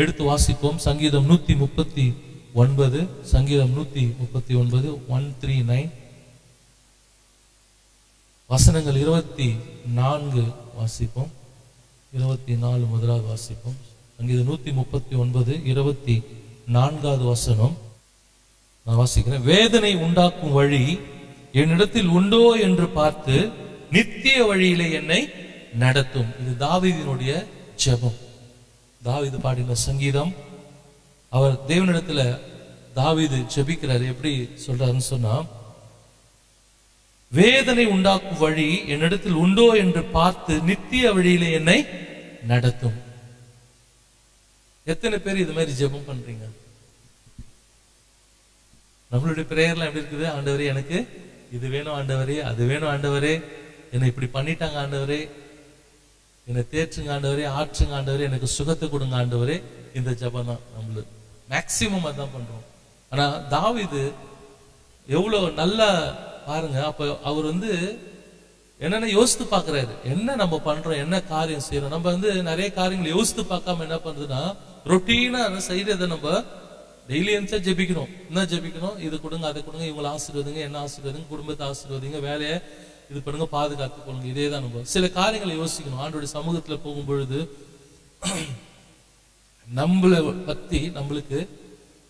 எடுத்து வாசிப்போம். சங்கீதம் நூத்தி முப்பத்தி ஒன்பது சங்கீதம் நூத்தி முப்பத்தி ஒன்பது ஒன் த்ரீ நைன். வசனங்கள் இருபத்தி நான்கு வாசிப்போம். இருபத்தி நாலு முதலாவது வாசிப்போம். சங்கீதம் நூத்தி முப்பத்தி ஒன்பது இருபத்தி நான்காவது வசனம். நான் வாசிக்கிறேன். வேதனை உண்டாக்கும் வழி என்னிடத்தில் உண்டோ என்று பார்த்து நித்திய வழியிலே என்னை நடத்தும். இது தாவீதினுடைய ஜெபம். தாவீது பாடின சங்கீதம். அவர் தேவனிடத்துல தாவிது ஜெபிக்கிறார் எப்படி சொல்றாருன்னு சொன்னா வேதனை உண்டாக்கும் வழி என்னிடத்தில் உண்டோ என்று பார்த்து நித்திய வழியிலே என்னை நடத்தும். எத்தனை பேர் இது மாதிரி ஜெபம் பண்றீங்க? நம்மளுடைய பிரேயர்லாம் எப்படி இருக்குது? ஆண்டவரே எனக்கு இது வேணும் ஆண்டவரே அது வேணும் ஆண்டவரே என்னை இப்படி பண்ணிட்டாங்க ஆண்டவரே என்னை தேற்றுங்க ஆண்டவரே ஆற்றுங்க ஆண்டவரே எனக்கு சுகத்தை கொடுங்க ஆண்டவரே. இந்த ஜெபம் தான் நம்மளுக்கு மேக்சிமம் அதான் பண்றோம். ஆனா இது எவ்வளவு நல்லா பாருங்க அப்ப அவர் வந்து என்னென்ன யோசித்து பாக்குறாரு என்ன நம்ம பண்றோம்? என்ன காரியம் செய்யறோம்? நம்ம வந்து நிறைய காரியங்களை யோசித்து பார்க்காம என்ன பண்றதுன்னா ரொட்டீனா செய்யறதை நம்ம டெய்லி எழுந்தா ஜெபிக்கணும். என்ன ஜெபிக்கணும்? இது கொடுங்க அதை கொடுங்க இவங்களை ஆசீர்வதிங்க என்ன ஆசீர்வதிங்க குடும்பத்தை ஆசீர்வதிங்க வேலையை இது பண்ணுங்க பாதுகாத்து கொள்ளுங்க. இதே தான் நம்ம சில காரியங்களை யோசிக்கணும். ஆண்டோட சமூகத்துல போகும் பொழுது நம்மளை பத்தி நம்மளுக்கு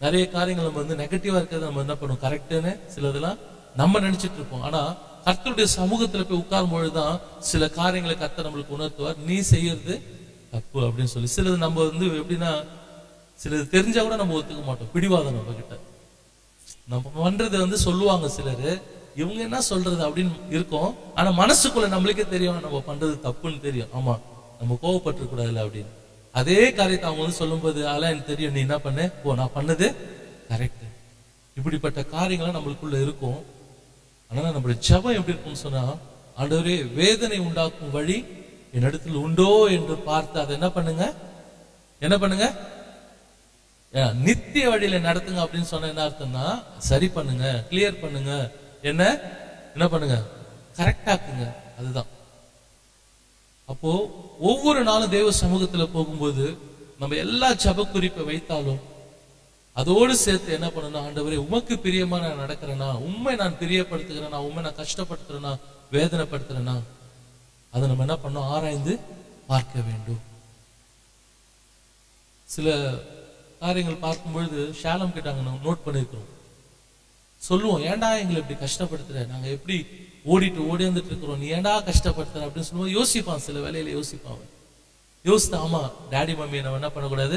நிறைய காரியங்கள் நம்ம வந்து நெகட்டிவா இருக்கிறத நம்ம என்ன பண்ணுவோம்? கரெக்டுன்னு சிலதெல்லாம் நம்ம நினைச்சிட்டு இருப்போம். ஆனா கர்த்தருடைய சமூகத்துல போய் உட்காரும் பொழுதுதான் சில காரியங்களை கர்த்தர் நம்மளுக்கு உணர்த்துவார். நீ செய்யறது தப்பு அப்படின்னு சொல்லி. சிலது நம்ம வந்து எப்படின்னா சிலது தெரிஞ்சா கூட நம்ம ஒத்துக்க மாட்டோம். பிடிவாதம் நம்ம கிட்ட நம்ம பண்றது வந்து சொல்லுவாங்க சிலரு. இவங்க என்ன சொல்றது அப்படின்னு இருக்கும். ஆனா மனசுக்குள்ள நம்மளுக்கே தெரியும் நம்ம பண்றது தப்புன்னு தெரியும். ஆமா நம்ம கோவப்பட்டு கூடாதுல அப்படின்னு. அதே காரியத்தை அவங்க வந்து சொல்லும்போது அதெல்லாம் எனக்கு தெரியும். நீ என்ன பண்ண? ஓ நான் பண்ணது கரெக்ட் இப்படிப்பட்ட காரியங்கள்லாம் நம்மளுக்குள்ள இருக்கும். ஆனா நம்மளுடைய ஜெபம் எப்படி இருக்கும்னு சொன்னா ஆண்டவரே வேதனை உண்டாக்கும் வழி என்னிடத்தில் உண்டோ என்று பார்த்து அதை என்ன பண்ணுங்க? என்ன பண்ணுங்க? நித்திய வழியில நடத்துங்க அப்படின்னு சொன்ன என்ன அர்த்தம்னா சரி பண்ணுங்க கிளியர் பண்ணுங்க. என்ன? என்ன பண்ணுங்க? கரெக்ட் ஆக்குங்க. அதுதான். அப்போ ஒவ்வொரு நாளும் தேவ சமூகத்துல போகும்போது நம்ம எல்லா ஜப குறிப்பை வைத்தாலும் அதோடு சேர்த்து என்ன பண்ணணும்? ஆண்டவரே உமக்கு பிரியமா நான் நடக்கிறேனா? உண்மை நான் பிரியப்படுத்துகிறேனா? உண்மை நான் கஷ்டப்படுத்துறேனா? வேதனைப்படுத்துறேனா? அதை நம்ம என்ன பண்ணோம் ஆராய்ந்து பார்க்க வேண்டும். சில காரியங்கள் பார்க்கும்பொழுது ஷாலம் கிட்ட நோட் பண்ணியிருக்கிறோம் சொல்லுவோம் ஏன்டா எங்களை இப்படி கஷ்டப்படுத்துற? நாங்க எப்படி ஓடிட்டு ஓடி வந்துட்டு இருக்கிறோம்? நீ ஏன்டா கஷ்டப்படுத்துற? அப்படின்னு சொல்லும்போது யோசிப்பான் சில வேலையில யோசிப்பான் அவன். யோசித்து ஆமா டாடி மம்மி நம்ம என்ன பண்ணக்கூடாது?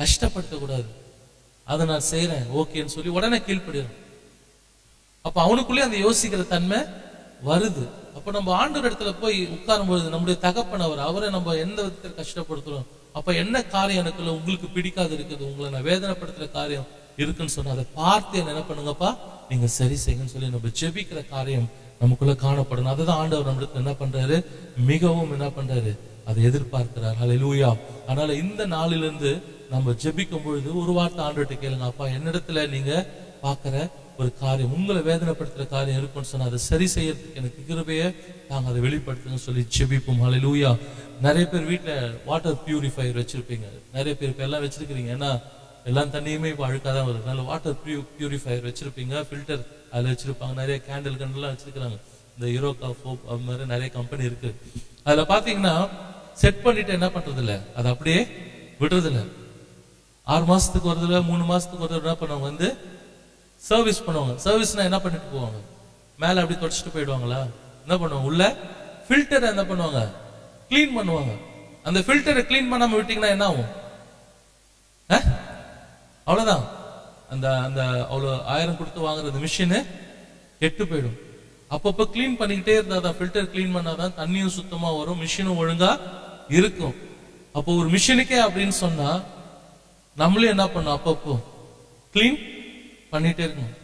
கஷ்டப்படுத்த கூடாது அதை நான் செய்யறேன் ஓகேன்னு சொல்லி உடனே கீழ்படுறோம் அப்ப அவனுக்குள்ளே அந்த யோசிக்கிற தன்மை வருது. அப்ப நம்ம ஆண்டு இடத்துல போய் உட்காரும் பொழுது நம்முடைய தகப்பன் அவர் அவரை நம்ம எந்த விதத்தில் கஷ்டப்படுத்துறோம்? அப்ப என்ன காரியம் எனக்குள்ள உங்களுக்கு பிடிக்காது இருக்குது? உங்களை நான் வேதனைப்படுத்துற காரியம் இருக்குன்னு சொன்னா அதை பார்த்து என்ன பண்ணுங்கப்பா நீங்க சரி செய்யுங்கன்னு சொல்லி நம்ம ஜெபிக்கிற காரியம் நமக்குள்ள காணப்படணும். அதுதான் ஆண்டவர் நம்மளுக்கு என்ன பண்றாரு? மிகவும் என்ன பண்றாரு? அதை எதிர்பார்க்கிறார். ஹalleluya அதனால இந்த நாளிலிருந்து நம்ம ஜெபிக்கும் பொழுது ஒரு வார்த்தை ஆண்டுகிட்ட கேளுங்க அப்பா என்னிடத்துல நீங்க பாக்குற ஒரு காரியம் உங்களை வேதனைப்படுத்துற காரியம் இருக்குன்னு சொன்னா அதை சரி செய்யறதுக்கு எனக்கு கிருபையை நாங்க அதை வெளிப்படுத்துங்க சொல்லி ஜெபிப்போம். லூயா நிறைய பேர் வீட்ல வாட்டர் பியூரிஃபையர் வச்சிருப்பீங்க. நிறைய பேர் இப்ப எல்லாம் வச்சிருக்கிறீங்க. ஏன்னா எல்லா தண்ணியுமே இப்போ அழுக்காக தான் வருது. அதனால வாட்டர் ப்யூ பியூரிஃபையர் வச்சிருப்பீங்க ஃபில்டர் அதில் வச்சிருப்பாங்க. நிறைய கேண்டில் கண்டெல்லாம் வச்சிருக்கிறாங்க. இந்த யூரோகா ஃபோப் அது மாதிரி நிறைய கம்பெனி இருக்கு. அதில் பார்த்தீங்கன்னா செட் பண்ணிட்டு என்ன பண்றது அதை அது அப்படியே விடுறதில்ல. ஆறு மாசத்துக்கு ஒரு தடவை மூணு மாசத்துக்கு ஒரு தடவை என்ன பண்ணுவாங்க? வந்து சர்வீஸ் பண்ணுவாங்க. சர்வீஸ்னா என்ன பண்ணிட்டு போவாங்க? மேலே அப்படி தொடச்சிட்டு போயிடுவாங்களா? என்ன பண்ணுவாங்க? உள்ள ஃபில்டரை என்ன பண்ணுவாங்க? க்ளீன் பண்ணுவாங்க. அந்த ஃபில்டரை க்ளீன் பண்ணாம விட்டீங்கன்னா என்ன ஆகும்? அவ்வளவுதான். அந்த அந்த அவ்வளோ ஆயிரம் கொடுத்து வாங்குற அந்த மிஷினு கெட்டு போயிடும். அப்பப்போ க்ளீன் பண்ணிக்கிட்டே இருந்தா தான் ஃபில்டர் க்ளீன் பண்ணாதான் தண்ணியும் சுத்தமா வரும் மிஷினும் ஒழுங்கா இருக்கும். அப்போ ஒரு மிஷினுக்கே அப்படின்னு சொன்னா நம்மளும் என்ன பண்ணோம் அப்பப்போ? க்ளீன் பண்ணிட்டே இருக்கணும்.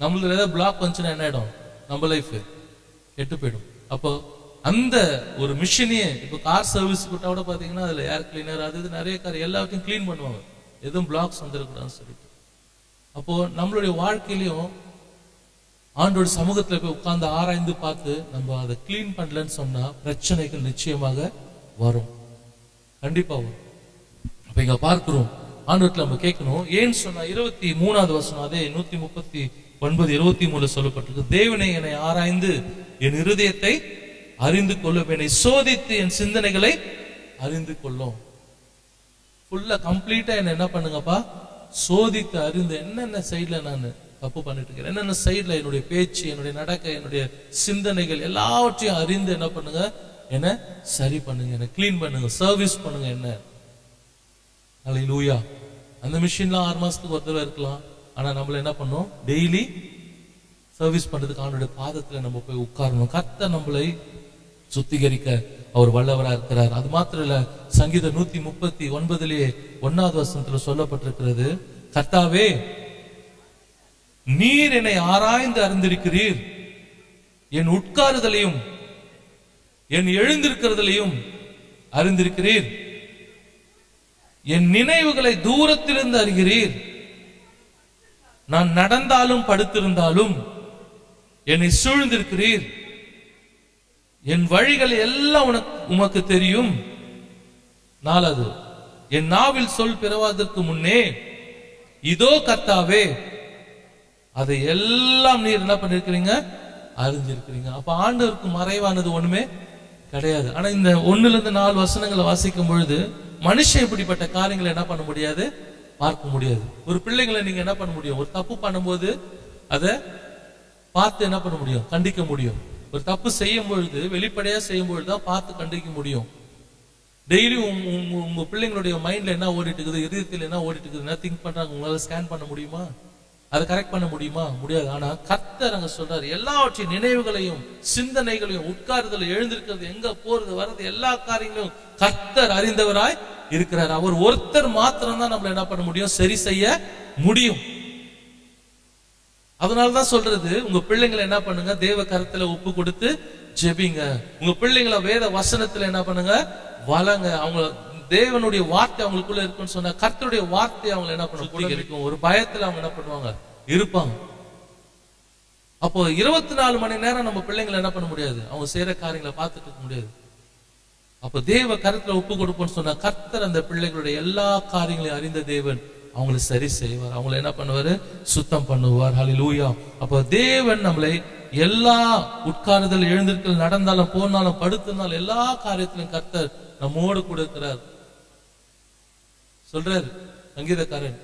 நம்மளுக்கு ஏதாவது பிளாக் வந்துச்சுன்னா என்ன ஆயிடும்? நம்ம லைஃப் கெட்டு போயிடும். அப்போ அந்த ஒரு மிஷினையே இப்போ கார் சர்வீஸ் கூட்டா கூட பார்த்தீங்கன்னா அதில் ஏர் கிளீனர் அது இது நிறைய கார் எல்லாத்தையும் கிளீன் பண்ணுவாங்க. எதுவும் பிளாக்ஸ் வந்துடக்கூடாதுன்னு சொல்லிட்டு. அப்போ நம்மளுடைய வாழ்க்கையிலையும் ஆண்டோட சமூகத்தில் போய் உட்கார்ந்து ஆராய்ந்து பார்த்து நம்ம அதை க்ளீன் பண்ணலன்னு சொன்னா பிரச்சனைகள் நிச்சயமாக வரும். கண்டிப்பா வரும். அப்ப இங்க பார்க்கிறோம். ஆண்டவர்கிட்ட நம்ம கேட்கணும். ஏன்னு சொன்னா இருபத்தி மூணாவது வருஷம் அதே நூத்தி முப்பத்தி ஒன்பது இருபத்தி மூணுல சொல்லப்பட்டிருக்கு. தேவனை என்னை ஆராய்ந்து என் இருதயத்தை அறிந்து கொள்ளும். என்னை சோதித்து என் சிந்தனைகளை அறிந்து கொள்ளும். ஃபுல்லா கம்ப்ளீட்டா என்ன என்ன பண்ணுங்கப்பா? சோதித்து அறிந்து என்னென்ன சைட்ல நான் தப்பு பண்ணிட்டு இருக்கிறேன்? என்னென்ன சைட்ல என்னுடைய பேச்சு என்னுடைய நடக்க என்னுடைய சிந்தனைகள் எல்லாவற்றையும் அறிந்து என்ன பண்ணுங்க? என்ன சரி பண்ணுங்க என்ன க்ளீன் பண்ணுங்க சர்வீஸ் பண்ணுங்க என்ன. லூயா அந்த மிஷின்லாம் ஆறு மாசத்துக்கு ஒரு தடவை இருக்கலாம். ஆனா நம்மள என்ன பண்ணோம்? டெய்லி சர்வீஸ் பண்றதுக்கு அவனுடைய பாதத்துல நம்ம போய் உட்காரணும். கத்த நம்மளை சுத்திகரிக்க அவர் வல்லவரா இருக்கிறார். அது மாத்திரம் இல்ல சங்கீதம் நூத்தி முப்பத்தி ஒன்பதுலயே ஒன்னாவது வசனத்துல சொல்லப்பட்டிருக்கிறது கர்த்தாவே நீர் என்னை ஆராய்ந்து அறிந்திருக்கிறீர். என் உட்காருதலையும் என் எழுந்திருக்கிறதுலையும் அறிந்திருக்கிறீர். என் நினைவுகளை தூரத்திலிருந்து அறிகிறீர். நான் நடந்தாலும் படுத்திருந்தாலும் என்னை சூழ்ந்திருக்கிறீர். என் வழிகள் எல்லாம் உனக்கு உமக்கு தெரியும். நாலாவது என் நாவில் சொல் பிறவாதற்கு முன்னே இதோ கர்த்தாவே அதை எல்லாம் நீர் என்ன பண்ணிருக்கிறீங்க? அறிஞ்சிருக்கிறீங்க அப்ப ஆண்டவருக்கு மறைவானது ஒண்ணுமே கிடையாது. ஆனா இந்த ஒண்ணுல இருந்து நாலு வசனங்களை வாசிக்கும் பொழுது மனுஷன் இப்படிப்பட்ட காரியங்களை என்ன பண்ண முடியாது? பார்க்க முடியாது. ஒரு பிள்ளைங்களை நீங்க என்ன பண்ண முடியும்? ஒரு தப்பு பண்ணும்போது அதை பார்த்து என்ன பண்ண முடியும்? கண்டிக்க முடியும். ஒரு தப்பு செய்யும் பொழுது வெளிப்படையா செய்யும் பொழுது தான் பார்த்து கண்டிக்க முடியும். டெய்லி உங்க உங்க பிள்ளைங்களுடைய மைண்ட்ல என்ன ஓடிட்டு இருக்குது இதயத்தில் என்ன ஓடிட்டு இருக்குது என்ன திங்க் பண்றாங்க உங்களால ஸ்கேன் பண்ண முடியுமா? அதை கரெக்ட் பண்ண முடியுமா? முடியாது. ஆனா கர்த்தர் அங்க சொல்றாரு எல்லாவற்றையும் நினைவுகளையும் சிந்தனைகளையும் உட்காருதல் எழுந்திருக்கிறது எங்க போறது வர்றது எல்லா காரியங்களையும் கர்த்தர் அறிந்தவராய் இருக்கிறார். அவர் ஒருத்தர் மாத்திரம் தான் நம்மள என்ன பண்ண முடியும்? சரி செய்ய முடியும். அதனாலதான் சொல்றது உங்க பிள்ளைங்களை என்ன பண்ணுங்க தேவ கருத்துல ஒப்பு கொடுத்து ஜெபிங்க. உங்க பிள்ளைங்களை வேத வசனத்துல என்ன பண்ணுங்க வளங்க. அவங்க தேவனுடைய வார்த்தை அவங்களுக்குள்ள இருக்குன்னு சொன்னா கர்த்தருடைய வார்த்தை அவங்க என்ன பண்ணும் இருக்கும் ஒரு பயத்துல அவங்க என்ன பண்ணுவாங்க இருப்பாங்க. அப்போ இருபத்தி நாலு மணி நேரம் நம்ம பிள்ளைங்களை என்ன பண்ண முடியாது. அவங்க செய்யற காரியங்களை பார்த்துட்டு இருக்க முடியாது. அப்ப தேவ கருத்துல ஒப்பு கொடுப்போம்னு சொன்னா கர்த்தர் அந்த பிள்ளைகளுடைய எல்லா காரியங்களையும் அறிந்த தேவன். அவங்களை சரி செய்வார். அவங்களை என்ன பண்ணுவார்? சுத்தம் பண்ணுவார். ஹalleluya அப்போ தேவன் நம்மளை எல்லா உட்காருதல் எழுந்திருக்கல் நடந்தாலும் போனாலும் படுத்திருந்தாலும் எல்லா காரியத்திலும் கர்த்தர் நம்மோடு கூட இருக்கிறார். சொல்றாரு சங்கீதக்காரன்.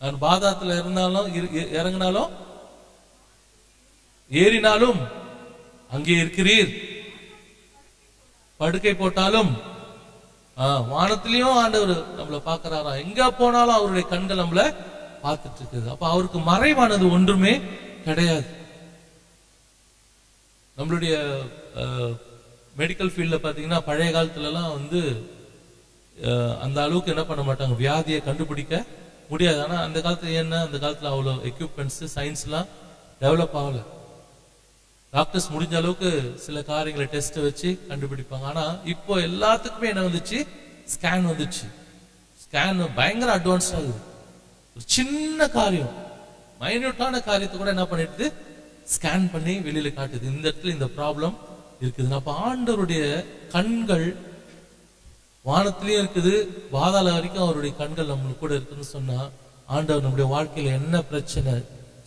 நான் பாதாத்துல இருந்தாலும் இறங்கினாலும் ஏறினாலும் அங்கே இருக்கிறீர். படுக்கை போட்டாலும் வானத்திலையும் ஆண்டவர் நம்மள பாக்குறாரா எங்க போனாலும் அவருடைய கண்கள் நம்மள பார்த்துட்டு இருக்குது. அப்ப அவருக்கு மறைவானது ஒன்றுமே கிடையாது. நம்மளுடைய மெடிக்கல் ஃபீல்ட்ல பாத்தீங்கன்னா பழைய காலத்துல எல்லாம் வந்து அஹ், அந்த அளவுக்கு என்ன பண்ண மாட்டாங்க? வியாதியை கண்டுபிடிக்க முடியாது. ஆனா அந்த காலத்துல என்ன? அந்த காலத்துல அவ்வளவு எக்யூப்மெண்ட்ஸ் சயின்ஸ்லாம் டெவலப் ஆகலை. டாக்டர்ஸ் முடிஞ்ச அளவுக்கு சில காரியங்களை டெஸ்ட் வச்சு கண்டுபிடிப்பாங்க. ஆனா இப்போ எல்லாத்துக்குமே என்ன வந்துச்சு? ஸ்கேன் வந்துச்சு. ஸ்கேன் பயங்கர அட்வான்ஸ் ஆகுது ஒரு சின்ன காரியம். மைன்யூட்டான காரியத்தை கூட என்ன பண்ணிடுது? ஸ்கேன் பண்ணி வெளியில காட்டுது. இந்த இடத்துல இந்த ப்ராப்ளம் இருக்குது. அப்ப ஆண்டவருடைய கண்கள் வானத்திலயும் இருக்குது. பாதாள வரைக்கும் அவருடைய கண்கள் நம்மளுக்கு கூட இருக்குன்னு சொன்னா ஆண்டவர் நம்முடைய வாழ்க்கையில என்ன பிரச்சனை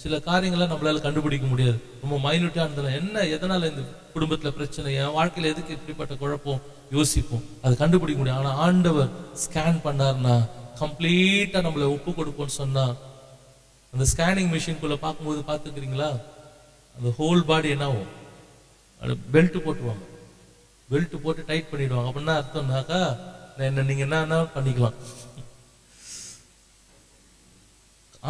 சில காரியங்களை நம்மளால கண்டுபிடிக்க முடியாது. ரொம்ப மைனூட்டா இருந்தாலும் என்ன எதனால இந்த குடும்பத்துல பிரச்சனை என் வாழ்க்கையில எதுக்கு இப்படிப்பட்ட குழப்பம்? யோசிப்போம். அது கண்டுபிடிக்க முடியும். ஆனா ஆண்டவர் ஸ்கேன் பண்ணாருன்னா கம்ப்ளீட்டா நம்மள ஒப்பு கொடுப்போம்னு சொன்னா அந்த ஸ்கேனிங் மிஷின்குள்ள பார்க்கும்போது பார்த்துக்கிறீங்களா? அந்த ஹோல் பாடி என்ன ஆகும்? பெல்ட் போட்டுருவாங்க. பெல்ட் போட்டு டைட் பண்ணிடுவாங்க. அப்படின்னா அர்த்தம்னாக்கா என்ன நீங்க என்ன பண்ணிக்கலாம்.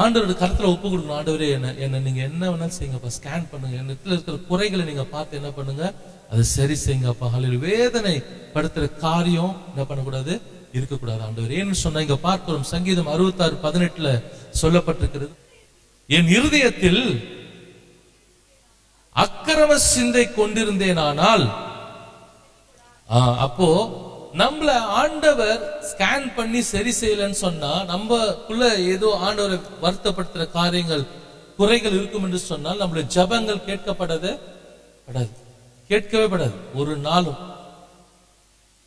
ஆண்டவரோட கருத்துல ஒப்பு கொடுக்கணும். ஆண்டவரே என்ன என்ன நீங்க என்ன வேணாலும் செய்யுங்கப்பா. ஸ்கேன் பண்ணுங்க. என்னத்துல இருக்கிற குறைகளை நீங்க பார்த்து என்ன பண்ணுங்க? அதை சரி செய்யுங்கப்பா. ஹalleluya வேதனை படுத்துற காரியம் என்ன பண்ணக்கூடாது? இருக்கக்கூடாது. ஆண்டவர் ஏன்னு சொன்னா இங்க பார்க்கிறோம் சங்கீதம் அறுபத்தாறு பதினெட்டுல சொல்லப்பட்டிருக்கிறது. என் இருதயத்தில் அக்கிரம சிந்தை கொண்டிருந்தேனானால் அப்போ நம்மள ஆண்டவர் ஸ்கேன் பண்ணி சரி செய்யலன்னு சொன்னா நம்மக்குள்ள ஏதோ ஆண்டவரை வருத்தப்படுத்துற காரியங்கள் குறைகள் இருக்கும் என்று சொன்னால் நம்மளுடைய ஜபங்கள் கேட்கப்படாது படாது. கேட்கவே படாது. ஒரு நாளும்.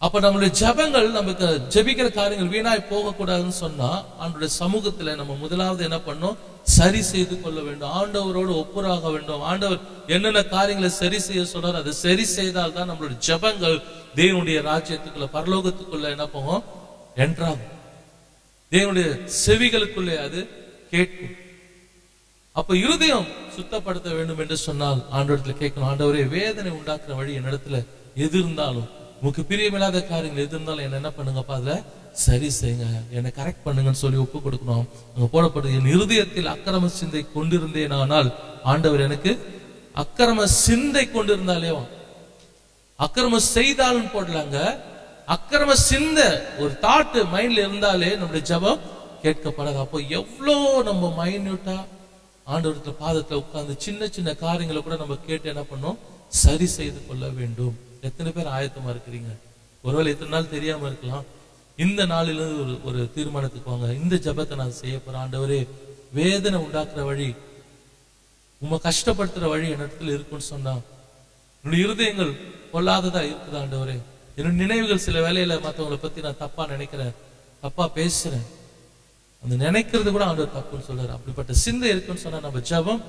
அப்ப நம்மளுடைய ஜெபங்கள் நமக்கு ஜெபிக்கிற காரியங்கள் வீணாய் போகக்கூடாதுன்னு சொன்னா ஆண்டுடைய சமூகத்துல நம்ம முதலாவது என்ன பண்ணோம்? சரி செய்து கொள்ள வேண்டும். ஆண்டவரோடு ஒப்புராக வேண்டும். ஆண்டவர் என்னென்ன காரியங்களை சரி செய்ய சொன்னார் அதை சரி செய்தால் தான் நம்மளுடைய ஜெபங்கள் தேவனுடைய ராஜ்யத்துக்குள்ள பரலோகத்துக்குள்ள என்ன போகும் என்றாகும். தேவனுடைய செவிகளுக்குள்ளே அது கேட்கும். அப்ப இருதயம் சுத்தப்படுத்த வேண்டும் என்று சொன்னால் ஆண்டவரத்துல கேட்கணும் ஆண்டவரே வேதனை உண்டாக்குற வழி என்னிடத்துல எது இருந்தாலும் உனக்கு பிரியமில்லாத காரியங்கள் எது இருந்தாலும் என்ன என்ன பண்ணுங்கப்பா? அதுல சரி செய்யுங்க. என்னை கரெக்ட் பண்ணுங்கன்னு சொல்லி ஒப்பு கொடுக்கணும். அங்க போடப்படுது என் இருதயத்தில் அக்கிரம சிந்தை கொண்டிருந்தேன் ஆனால் ஆண்டவர் எனக்கு அக்கிரம சிந்தை கொண்டிருந்தாலே. அக்கிரம செய்தாலும் போடலாங்க அக்கிரம சிந்த ஒரு தாட்டு மைண்ட்ல இருந்தாலே நம்முடைய ஜபம் கேட்கப்படாது. அப்போ எவ்வளோ நம்ம மைன்யூட்டா ஆண்டவரத்துல பாதத்துல உட்கார்ந்து சின்ன சின்ன காரியங்களை கூட நம்ம கேட்டு என்ன பண்ணோம் சரி செய்து கொள்ள வேண்டும். எத்தனை பேர் ஆயத்தமா இருக்கிறீங்க? ஒருவேளை எத்தனை நாள் தெரியாம இருக்கலாம். இந்த நாளிலிருந்து ஒரு ஒரு தீர்மானத்துக்கு வாங்க. இந்த ஜெபத்தை நான் செய்ய போறேன். ஆண்டவரே வேதனை உண்டாக்குற வழி உம்மை கஷ்டப்படுத்துற வழி என்னிடத்துல இருக்குன்னு சொன்னா என்னுடைய இருதயங்கள் கொள்ளாததா இருக்குது ஆண்டவரே. என்னோட நினைவுகள் சில வேலையில மத்தவங்களை பத்தி நான் தப்பா நினைக்கிறேன். தப்பா பேசுறேன். அந்த நினைக்கிறது கூட ஆண்டவர் தப்புன்னு சொல்றாரு. அப்படிப்பட்ட சிந்தை இருக்குன்னு சொன்னா நம்ம ஜெபம்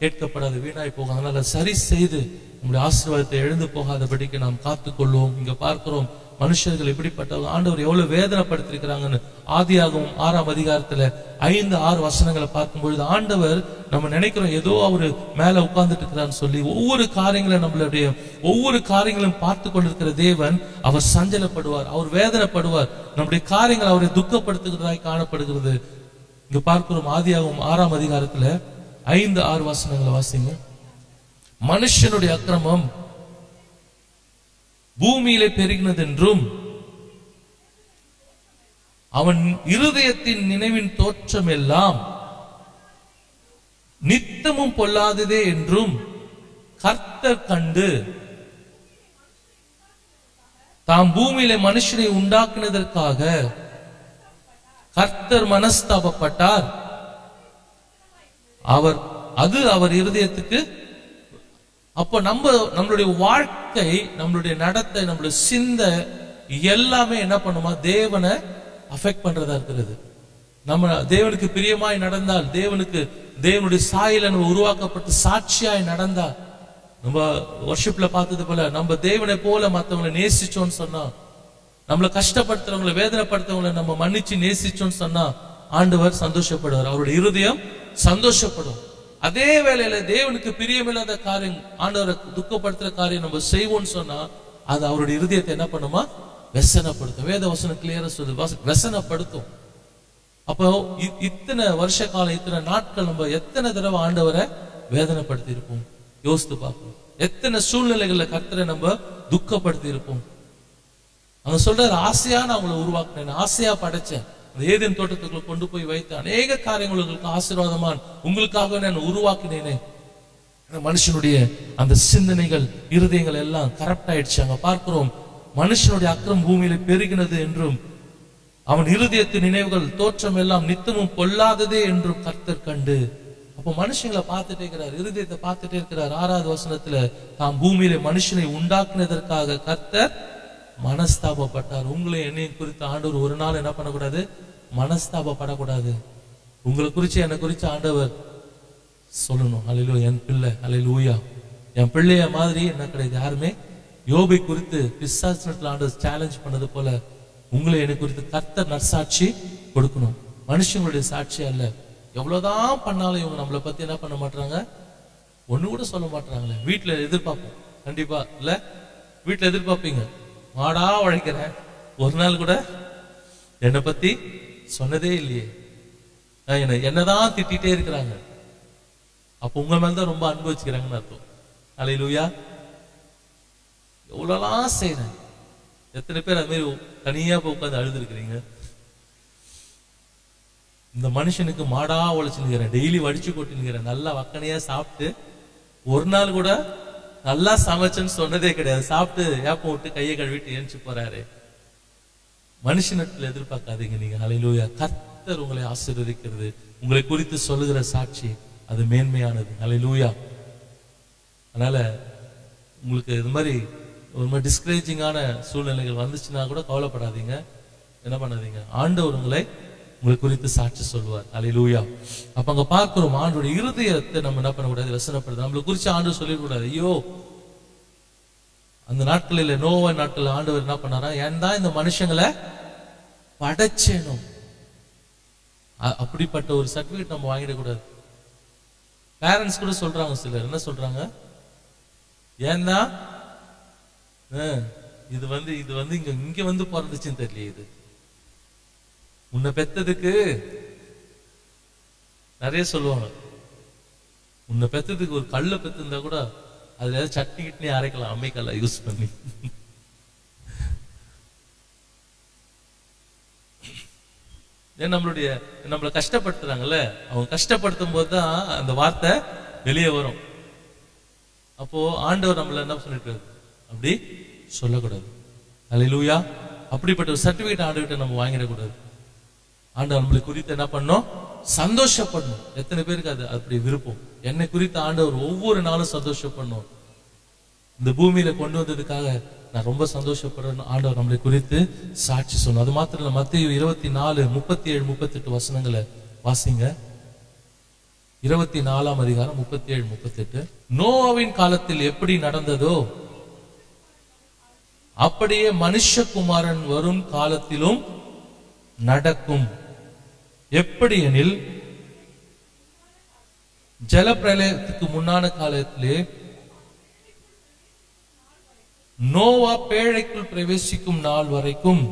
கேட்கப்படாது வீணாய் போகும் அதனால சரி செய்து நம்முடைய ஆசீர்வாதத்தை எழுந்து போகாதபடிக்கு நாம் காத்துக்கொள்வோம். இங்க பார்க்கிறோம் மனுஷர்கள் எப்படிப்பட்டவங்க? ஆண்டவர் எவ்வளவு வேதனைப்படுத்திருக்கிறாங்கன்னு ஆதியாகவும் ஆறாம் அதிகாரத்துல ஐந்து ஆறு வசனங்களை பார்க்கும் பொழுது ஆண்டவர் நம்ம நினைக்கிறோம் ஏதோ அவரு மேல உட்கார்ந்துட்டு இருக்கிறான்னு சொல்லி ஒவ்வொரு காரியங்களும் நம்மளுடைய ஒவ்வொரு காரியங்களும் பார்த்து கொண்டிருக்கிற தேவன் அவர் சஞ்சலப்படுவார் அவர் வேதனைப்படுவார். நம்முடைய காரியங்கள் அவரை துக்கப்படுத்துகிறதாய் காணப்படுகிறது. இங்க பார்க்கிறோம் ஆதியாகவும் ஆறாம் அதிகாரத்துல ஐந்து ஆறு வசனங்களை வாசிங்க. மனுஷனுடைய அக்கிரமம் பூமியிலே பெருகினது என்றும் அவன் இருதயத்தின் நினைவின் தோற்றம் எல்லாம் நித்தமும் பொல்லாததே என்றும் கர்த்தர் கண்டு தாம் பூமியில மனுஷனை உண்டாக்குனதற்காக கர்த்தர் மனஸ்தாபப்பட்டார். அவர் அது அவர் இருதயத்துக்கு அப்போ நம்ம நம்மளுடைய வாழ்க்கை நம்மளுடைய நடத்தை நம்மளுடைய சிந்தை எல்லாமே என்ன பண்ணுமா? தேவனை அஃபெக்ட் பண்றதா இருக்கிறது. நம்ம தேவனுக்கு பிரியமாய் நடந்தால் தேவனுக்கு தேவனுடைய சாயில நம்ம உருவாக்கப்பட்டு சாட்சியாய் நடந்தா நம்ம வர்ஷிப்ல பார்த்தது போல நம்ம தேவனை போல மற்றவங்களை நேசிச்சோம்னு சொன்னா நம்மளை கஷ்டப்படுத்துறவங்களை வேதனைப்படுத்துறவங்களை நம்ம மன்னிச்சு நேசிச்சோம்னு சொன்னா ஆண்டவர் சந்தோஷப்படுவார். அவருடைய இருதயம் சந்தோஷப்படும். அதே வேளையில தேவனுக்கு பிரியமில்லாத காரியம் ஆண்டவரை துக்கப்படுத்துற காரியம் நம்ம செய்வோம்னு சொன்னா அது அவருடைய இருதயத்தை என்ன பண்ணுமா? வெசனப்படுத்தும். வேத வசனம் கிளியரா சொல்லு வெசனப்படுத்தும். அப்போ இ- இத்தனை வருஷ காலம் இத்தனை நாட்கள் நம்ம எத்தனை தடவை ஆண்டவரை வேதனைப்படுத்தி இருப்போம் யோசித்து பார்ப்போம். எத்தனை சூழ்நிலைகள்ல கர்த்தரை நம்ம துக்கப்படுத்தி இருப்போம் அவன் சொல்றாரு ஆசையா நான் உங்களை உருவாக்குனேன் ஆசையா படைச்சேன். ஏதேன் தோட்டத்துக்குள்ள கொண்டு போய் வைத்து அநேக காரியங்கள் உங்களுக்கு ஆசீர்வாதமான் உங்களுக்காக நான் உருவாக்கினேனே. மனுஷனுடைய அந்த சிந்தனைகள் இருதயங்கள் எல்லாம் கரெக்ட் ஆயிடுச்சு. அங்க பார்க்கிறோம் மனுஷனுடைய அக்கிரம் பூமியில பெருகினது என்றும் அவன் இருதயத்தின் நினைவுகள் தோற்றம் எல்லாம் நித்தமும் பொல்லாததே என்றும் கர்த்தர் கண்டு. அப்போ மனுஷங்களை பார்த்துட்டே இருக்கிறார் இருதயத்தை பார்த்துட்டே இருக்கிறார். ஆறாவது வசனத்துல தாம் பூமியில மனுஷனை உண்டாக்குனதற்காக கர்த்தர் மனஸ்தாபப்பட்டார். உங்களை என்னையும் குறித்து ஆண்டவர் ஒரு நாள் என்ன பண்ணக்கூடாது? மனஸ்தாபப்படக்கூடாது. உங்களை குறித்து என்னை குறித்து ஆண்டவர் சொல்லணும். அலையிலோ என் பிள்ளை. அலையிலூயா என் பிள்ளைய மாதிரி என்ன கிடையாது. யாருமே யோபை குறித்து பிசாசனத்தில் ஆண்டவர் சேலஞ்ச் பண்ணது போல உங்களை எனக்கு குறித்து கர்த்தர் நற்சாட்சி கொடுக்கணும். மனுஷங்களுடைய சாட்சி அல்ல. எவ்வளவுதான் பண்ணாலும் இவங்க நம்மளை பத்தி என்ன பண்ண மாட்டாங்க ஒண்ணு கூட சொல்ல மாட்டாங்களே வீட்டுல எதிர்பார்ப்போம். கண்டிப்பா. இல்ல? வீட்டுல எதிர்பார்ப்பீங்க. மாடா உழைக்கிறேன். ஒரு நாள் கூட என்னை பத்தி சொன்னதே இல்லையே. என்னதான் திட்டிட்டே இருக்கிறாங்க. அப்ப உங்க மேலதான் ரொம்ப அன்பு வச்சுக்கிறாங்கன்னு அர்த்தம். அலை லூயா எவ்வளோலாம் செய்யறேன் எத்தனை பேர் அது மாதிரி தனியா போய் உட்காந்து அழுதுருக்கிறீங்க. இந்த மனுஷனுக்கு மாடா உழைச்சுன்னு டெய்லி வடிச்சு கொட்டினுக்கிறேன் நல்லா வக்கனையா சாப்பிட்டு ஒரு நாள் கூட நல்லா சமைச்சேன்னு சொன்னதே கிடையாது. சாப்பிட்டு ஏப்பம் விட்டு கையை கழுவிட்டு ஏஞ்சி போறாரு. மனுஷனத்தில் எதிர்பார்க்காதீங்க நீங்க. அலையிலூயா கர்த்தர் உங்களை ஆசீர்வதிக்கிறது. உங்களை குறித்து சொல்லுகிற சாட்சி அது மேன்மையானது. அலையிலூயா அதனால உங்களுக்கு இது மாதிரி ஒரு மாதிரி டிஸ்கரேஜிங்கான சூழ்நிலைகள் வந்துச்சுன்னா கூட கவலைப்படாதீங்க. என்ன பண்ணாதீங்க? ஆண்டவர் உங்களை உங்களை குறித்து சாட்சி சொல்லுவார். அலையிலூயா அப்ப அங்க பார்க்கிறோம் ஆண்டோட இருதயத்தை நம்ம என்ன பண்ணக்கூடாது? வசனப்படுது நம்மளை குறிச்சு ஆண்டு சொல்லிடக்கூடாது. ஐயோ அந்த நாட்களில் நோவா நாட்கள் ஆண்டவர் என்ன பண்ணாரா? ஏன் தான் இந்த மனுஷங்களை படைச்சேனும்? அப்படிப்பட்ட ஒரு சர்டிபிகேட் நம்ம வாங்கிடக்கூடாது. பேரண்ட்ஸ் கூட சொல்றாங்க சிலர். என்ன சொல்றாங்க? ஏன்னா அஹ், இது வந்து இது வந்து இங்க இங்க வந்து பிறந்துச்சுன்னு தெரியல இது. உன்னை பெத்ததுக்கு நிறைய சொல்லுவாங்க. உன்னை பெத்ததுக்கு ஒரு கல்ல பெத்திருந்தா கூட அதுல ஏதாவது சட்னி கிட்னி அரைக்கலாம். அம்மிக்கல்ல யூஸ் பண்ணி. ஏன் நம்மளுடைய நம்மளை கஷ்டப்படுத்துறாங்கல்ல? அவங்க கஷ்டப்படுத்தும் போது தான் அந்த வார்த்தை வெளியே வரும். அப்போ ஆண்டவர் நம்மள என்ன சொல்லிட்டு அப்படி சொல்லக்கூடாது. அலையிலூயா அப்படிப்பட்ட ஒரு சர்டிபிகேட் ஆண்டுகிட்ட நம்ம வாங்கிடக்கூடாது. ஆண்டவர் நம்மளை குறித்து என்ன பண்ணோம் சந்தோஷப்படணும். எத்தனை பேருக்கு அது அப்படி விருப்பம்? என்னை குறித்து ஆண்டவர் ஒவ்வொரு நாளும் சந்தோஷப்படணும். இந்த பூமியில கொண்டு வந்ததுக்காக நான் ரொம்ப சந்தோஷப்படுறேன் ஆண்டவர் நம்மளை குறித்து சாட்சி சொன்னோம் அது மாத்திரம் மத்திய இருபத்தி நாலு முப்பத்தி ஏழு முப்பத்தி எட்டு வசனங்களை வாசிங்க. இருபத்தி நாலாம் அதிகாரம் முப்பத்தி ஏழு முப்பத்தி எட்டு நோவாவின் காலத்தில் எப்படி நடந்ததோ அப்படியே மனுஷகுமாரன் வரும் காலத்திலும் நடக்கும். எப்படி எனில் ஜலப்பிரளயத்துக்கு முன்னான காலத்திலே நோவா பேழைக்குள் பிரவேசிக்கும் நாள் வரைக்கும்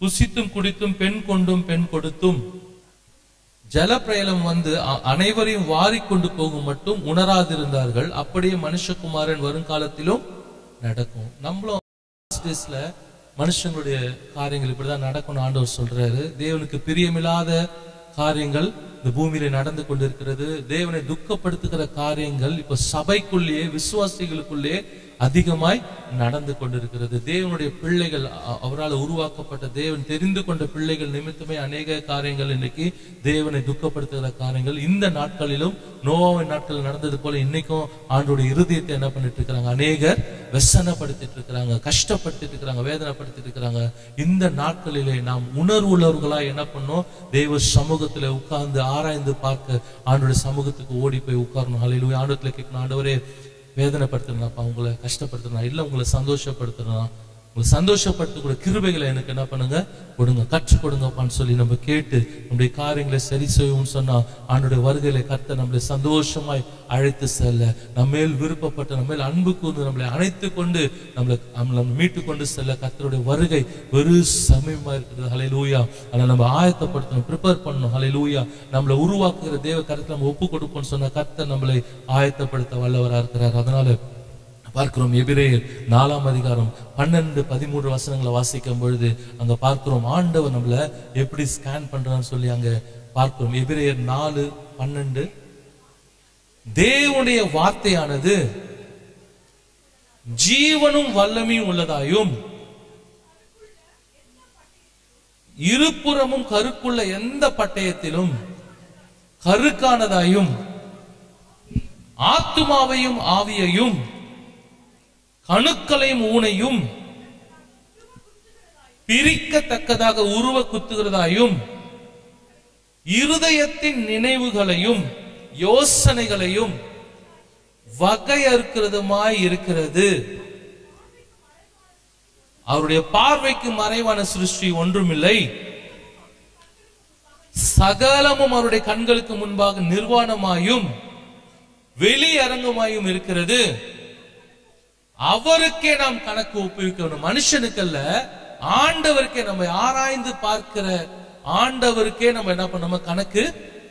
புசித்தும் குடித்தும் பெண் கொண்டும் பெண் கொடுத்தும் ஜலப்பிரயலம் வந்து அ- அனைவரையும் வாரி கொண்டு போகும் மட்டும் உணராதிருந்தார்கள். அப்படியே மனுஷகுமாரன் வருங்காலத்திலும் நடக்கும். நம்மளும் மனுஷங்களுடைய காரியங்கள் இப்படிதான் நடக்கணும் ஆண்டவர் சொல்றாரு. தேவனுக்கு பிரியமில்லாத காரியங்கள் இந்த பூமியில நடந்து கொண்டிருக்கிறது. தேவனை துக்கப்படுத்துகிற காரியங்கள் இப்ப சபைக்குள்ளேயே விசுவாசிகளுக்குள்ளேயே அதிகமாய் நடந்து கொண்டிருக்கிறது. தேவனுடைய பிள்ளைகள் அவரால் உருவாக்கப்பட்ட தேவன் தெரிந்து கொண்ட பிள்ளைகள் நிமித்தமே அநேக காரியங்கள் இன்னைக்கு தேவனை துக்கப்படுத்துகிற காரியங்கள். இந்த நாட்களிலும் நோவாவின் நாட்கள் நடந்தது போல இன்னைக்கும் ஆண்டோட இருதயத்தை என்ன பண்ணிட்டு இருக்கிறாங்க அநேகர் வெசனப்படுத்திட்டு இருக்கிறாங்க கஷ்டப்படுத்திட்டு இருக்கிறாங்க வேதனைப்படுத்திட்டு இருக்கிறாங்க இந்த நாட்களிலே நாம் உணர்வுள்ளவர்களா என்ன பண்ணோம்? தேவ சமூகத்துல உட்கார்ந்து ஆராய்ந்து பார்க்க ஆண்டோட சமூகத்துக்கு ஓடி போய் உட்காரணும். அலையிலும் ஆண்டத்துல கேட்கணும். ஆண்டவரே வேதனைப்படுத்துறேன்ப்பா உங்களை கஷ்டப்படுத்துறேன் இல்லை உங்களை சந்தோஷப்படுத்துறேன் உங்களை சந்தோஷப்படுத்தக்கூடிய கிருபைகளை எனக்கு என்ன பண்ணுங்க? கொடுங்க. கற்றுக் கொடுங்கப்பான்னு சொல்லி நம்ம கேட்டு நம்முடைய காரியங்களை சரி செய்வோம்னு சொன்னா ஆண்டுடைய வருகையில கத்தை நம்மளை சந்தோஷமாய் அழைத்து செல்ல நம்ம மேல் விருப்பப்பட்ட நம்ம மேல் அன்பு கூர்ந்து நம்மளை அணைத்து கொண்டு நம்மளை நம்மளை மீட்டு கொண்டு செல்ல கத்தருடைய வருகை வெறும் சமயமா இருக்கிறது ஹலை லூயா அதை நம்ம ஆயத்தப்படுத்தணும் ப்ரிப்பேர் பண்ணணும். ஹalleluya நம்மளை உருவாக்குகிற தேவ கருத்தை நம்ம ஒப்பு கொடுப்போம்னு சொன்னா கத்தை நம்மளை ஆயத்தப்படுத்த வல்லவராக இருக்கிறார். அதனால பார்க்கிறோம். எபிரேயர் நாலாம் அதிகாரம் பன்னெண்டு பதிமூன்று வசனங்களை வாசிக்கும் பொழுது அங்க பார்க்கிறோம். ஆண்டவர் நம்மள எப்படி ஸ்கேன் பண்றான்னு சொல்லி அங்க பார்க்கிறோம். எபிரேயர் நாலு பன்னெண்டு தேவனுடைய வார்த்தையானது ஜீவனும் வல்லமையும் உள்ளதாயும் இருபுறமும் கருக்குள்ள எந்த பட்டயத்திலும் கருக்கானதாயும் ஆத்துமாவையும் ஆவியையும் கணுக்களையும் ஊனையும் பிரிக்கத்தக்கதாக உருவ குத்துகிறதாயும் இருதயத்தின் நினைவுகளையும் யோசனைகளையும் வகையறுக்கிறதுமாய் இருக்கிறது. அவருடைய பார்வைக்கு மறைவான சிருஷ்டி ஒன்றுமில்லை. சகலமும் அவருடைய கண்களுக்கு முன்பாக நிர்வாணமாயும் வெளியரங்குமாயும் இருக்கிறது. அவருக்கே நாம் கணக்கு ஒப்புவிக்கணும் மனுஷனுக்கல்ல ஆண்டவருக்கே நம்ம ஆராய்ந்து பார்க்கிற ஆண்டவருக்கே நம்ம என்ன பண்ணணும் கணக்கு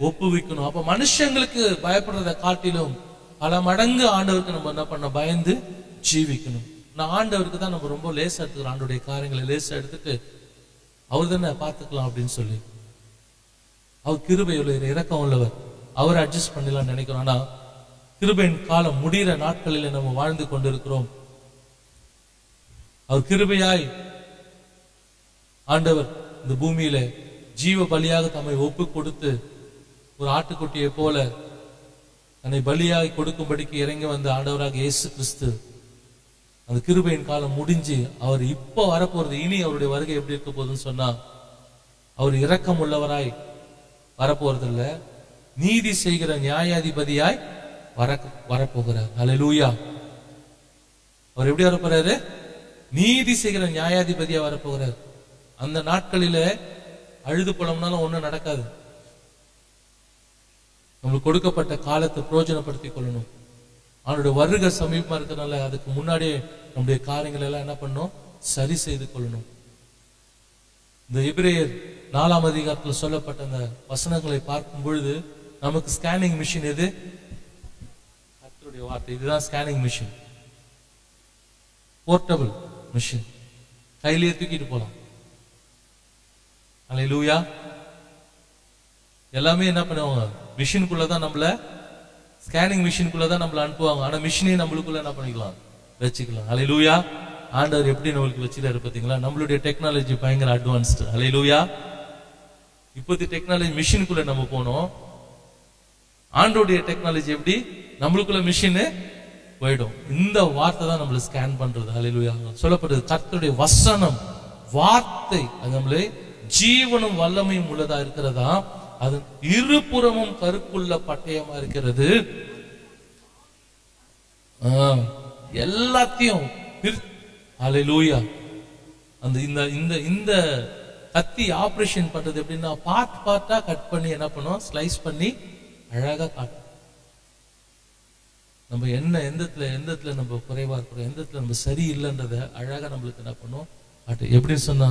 ஒப்புவிக்கணும். அப்ப மனுஷங்களுக்கு பயப்படுறதை காட்டிலும் பல மடங்கு ஆண்டவருக்கு நம்ம என்ன பண்ண பயந்து ஜீவிக்கணும். நான் ஆண்டவருக்கு தான் நம்ம ரொம்ப லேசா எடுத்துக்கிறோம். ஆண்டோடைய காரியங்களை லேசா எடுத்துட்டு அவர் தானே பார்த்துக்கலாம் அப்படின்னு சொல்லி. அவர் கிருபை உள்ளவர் இறக்கம் உள்ளவர். அவர் அட்ஜஸ்ட் பண்ணலாம்னு நினைக்கிறோம். ஆனா கிருபையின் காலம் முடிகிற நாட்களில் நம்ம வாழ்ந்து கொண்டிருக்கிறோம். அவர் கிருபையாய் ஆண்டவர் இந்த பூமியில ஜீவ பலியாக தம்மை ஒப்பு கொடுத்து ஒரு ஆட்டுக்குட்டியை போல தன்னை பலியாய் கொடுக்கும்படிக்கு இறங்கி வந்த ஆண்டவராக இயேசு கிறிஸ்து அந்த கிருபையின் காலம் முடிஞ்சு அவர் இப்போ வரப்போறது இனி அவருடைய வருகை எப்படி இருக்க போகுதுன்னு சொன்னா அவர் இரக்கம் உள்ளவராய் வரப்போறது நீதி செய்கிற நியாயாதிபதியாய் வர வரப்போகிறார் ஹalleluya அவர் எப்படி வரப்போறாரு? நீதி செய்கிற நியாயாதிபதியா வரப்போகிறார். அந்த நாட்களில அழுது புலம்னாலும் ஒண்ணும் நடக்காது. நம்மளுக்கு கொடுக்கப்பட்ட காலத்தை பிரயோஜனப்படுத்திக் கொள்ளணும். அவனுடைய வருக சமீபமா இருக்கிறனால அதுக்கு முன்னாடியே நம்முடைய காரியங்கள் எல்லாம் என்ன பண்ணும் சரி செய்து கொள்ளணும். இந்த இப்ரேயர் நாலாம் அதிகாரத்தில் சொல்லப்பட்ட அந்த வசனங்களை பார்க்கும் பொழுது நமக்கு ஸ்கேனிங் மிஷின் எது? கர்த்தருடைய வார்த்தை. இதுதான் ஸ்கேனிங் மிஷின் போர்ட்டபிள் மிஷின் கையிலேயே தூக்கிட்டு போலாம். லூயா எல்லாமே என்ன பண்ணுவாங்க? மிஷினுக்குள்ள தான் நம்மள ஸ்கேனிங் மிஷினுக்குள்ள தான் நம்மள அனுப்புவாங்க. ஆனா மிஷினே நம்மளுக்குள்ள என்ன பண்ணிக்கலாம்? வச்சுக்கலாம். அல்லேலூயா ஆண்டவர் எப்படி நம்மளுக்கு வச்சுட்டாரு பாத்தீங்களா நம்மளுடைய டெக்னாலஜி பயங்கர அட்வான்ஸ்டு லூயா இப்போதைய டெக்னாலஜி மிஷினுக்குள்ள நம்ம போனோம். ஆண்டோடைய டெக்னாலஜி எப்படி? நம்மளுக்குள்ள மிஷின் போயிடும். இந்த வார்த்தை தான் நம்மள ஸ்கேன் பண்றது. ஹalleluya சொல்லப்படுது கர்த்தருடைய வசனம் வார்த்தை அது நம்மளே ஜீவனும் வல்லமையும் உள்ளதா இருக்கிறதா? அது இருபுறமும் கருக்குள்ள பட்டயமா இருக்கிறது. எல்லாத்தையும் பிரி- அந்த இந்த இந்த இந்த கத்தி ஆபரேஷன் பண்றது எப்படின்னா பார்ட் பார்ட்டா கட் பண்ணி என்ன பண்ணும்? ஸ்லைஸ் பண்ணி அழகா காட்டும் நம்ம என்ன எந்தத்துல எந்தத்துல நம்ம குறைவா இருக்கிறோம் எந்தத்துல நம்ம சரி இல்லைன்றத அழகா நம்மளுக்கு என்ன பண்ணும்? காட்டு. எப்படின்னு சொன்னா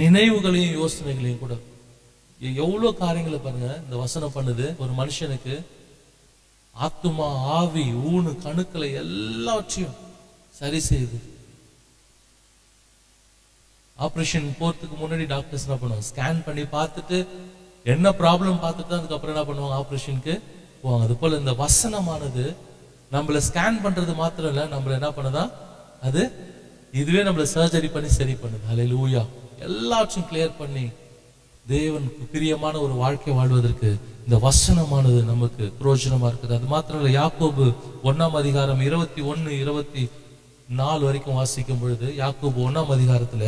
நினைவுகளையும் யோசனைகளையும் கூட. எவ்வளோ எவ்வளவு காரியங்களை பாருங்க இந்த வசனம் பண்ணுது. ஒரு மனுஷனுக்கு ஆத்துமா ஆவி ஊனு கணுக்களை எல்லாவற்றையும் சரி செய்யுது. ஆப்ரேஷன் போறதுக்கு முன்னாடி டாக்டர்ஸ் என்ன பண்ணுவாங்க? ஸ்கேன் பண்ணி பார்த்துட்டு என்ன ப்ராப்ளம் பார்த்துட்டு தான் அதுக்கப்புறம் என்ன பண்ணுவாங்க? ஆப்ரேஷனுக்கு போவாங்க. அது போல இந்த வசனமானது நம்மளை ஸ்கேன் பண்றது மாத்திரம் இல்ல நம்மள என்ன பண்ணுதா? அது இதுவே நம்மள சர்ஜரி பண்ணி சரி பண்ணுது. ஹalleluya எல்லாவற்றையும் கிளியர் பண்ணி தேவனுக்கு பிரியமான ஒரு வாழ்க்கை வாழ்வதற்கு இந்த வசனமானது நமக்கு பிரயோஜனமா இருக்குது. அது மாத்திரம் இல்ல யாக்கோபு ஒன்னாம் அதிகாரம் இருபத்தி ஒன்னு இருபத்தி நாலு வரைக்கும் வாசிக்கும் பொழுது யாக்கோபு ஒன்னாம் அதிகாரத்துல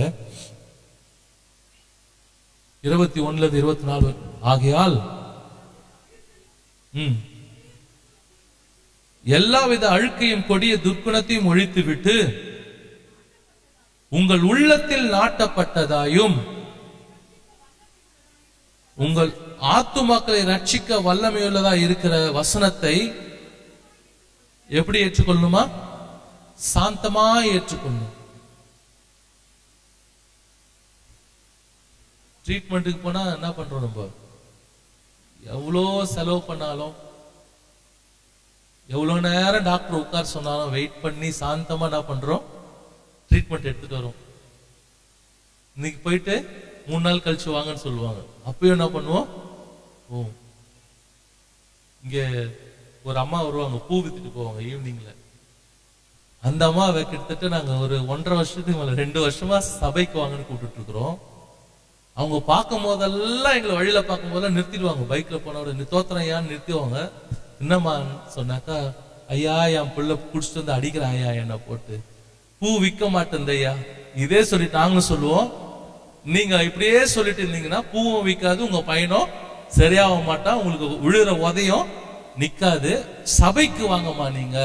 இருபத்தி ஒன்னுல இருந்து இருபத்தி நாலு ஆகையால் உம் எல்லாவித அழுக்கையும் கொடிய துர்க்குணத்தையும் ஒழித்து விட்டு உங்கள் உள்ளத்தில் நாட்டப்பட்டதாயும் உங்கள் ஆத்துமாக்களை ரட்சிக்க வல்லமையுள்ளதா இருக்கிற வசனத்தை எப்படி ஏற்றுக்கொள்ளணுமா சாந்தமா ஏற்றுக்கொள்ளணும் ட்ரீட்மெண்ட்டுக்கு போனால் என்ன பண்ணுறோம் நம்ம? எவ்வளோ செலவு பண்ணாலும் எவ்வளோ நேரம் டாக்டர் உட்கார சொன்னாலும் வெயிட் பண்ணி சாந்தமாக என்ன பண்ணுறோம் ட்ரீட்மெண்ட் எடுத்துகிட்டு வரோம். இன்னைக்கு போயிட்டு மூணு நாள் கழிச்சு வாங்கன்னு சொல்லுவாங்க. அப்பயும் என்ன பண்ணுவோம்? ஓ இங்கே ஒரு அம்மா வருவாங்க பூ வித்துட்டு போவாங்க ஈவினிங்கில் அந்த அம்மாவை கிட்டத்தட்ட நாங்கள் ஒரு ஒன்றரை வருஷத்துக்கு மேலே ரெண்டு வருஷமா சபைக்கு வாங்கன்னு கூப்பிட்டு இருக்கிறோம். அவங்க பார்க்கும் போதெல்லாம் எங்களை வழியில பார்க்கும் போதெல்லாம் நிறுத்திடுவாங்க. பைக்ல போனவர் நீ நிறுத்திடுவாங்க? என்னம்மா சொன்னாக்கா ஐயா என் பிள்ளை குடிச்சிட்டு வந்து அடிக்கிறான் ஐயா என்ன போட்டு. பூ விற்க மாட்டேன் ஐயா இதே சொல்லிட்டு நாங்களும் சொல்லுவோம். நீங்க இப்படியே சொல்லிட்டு இருந்தீங்கன்னா பூவும் விற்காது உங்க பையனும் சரியாக மாட்டான் உங்களுக்கு விழுற உதையும் நிக்காது. சபைக்கு வாங்கம்மா நீங்க.